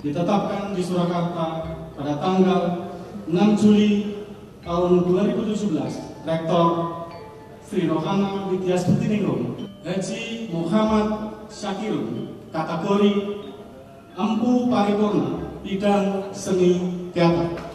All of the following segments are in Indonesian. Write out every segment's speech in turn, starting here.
ditetapkan di Surakarta pada tanggal 6 Juli tahun 2017 Rektor Sri Rohana Widya Stutiningrum Haji Muhammad Syakirun kategori Empu Paripurna bidang seni teater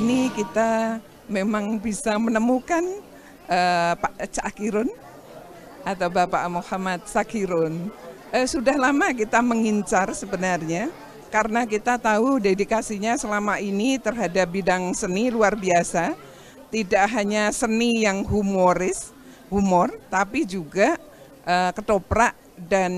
Ini kita memang bisa menemukan eh, Pak Cakirun atau Bapak Muhammad Sakirun. Eh, sudah lama kita mengincar sebenarnya karena kita tahu dedikasinya selama ini terhadap bidang seni luar biasa. Tidak hanya seni yang humoris, humor, tapi juga eh, ketoprak dan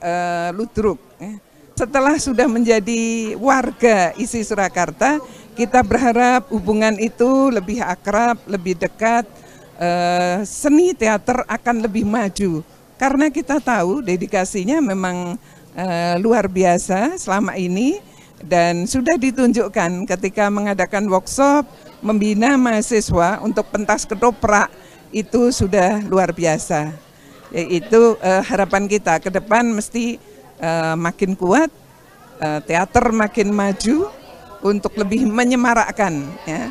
eh, ludruk. eh. Setelah sudah menjadi warga isi Surakarta, kita berharap hubungan itu lebih akrab, lebih dekat, eh, seni teater akan lebih maju. Karena kita tahu dedikasinya memang eh, luar biasa selama ini dan sudah ditunjukkan ketika mengadakan workshop membina mahasiswa untuk pentas ketoprak itu sudah luar biasa. Yaitu eh, harapan kita ke depan mesti eh, makin kuat, eh, teater makin maju untuk lebih menyemarakkan ya.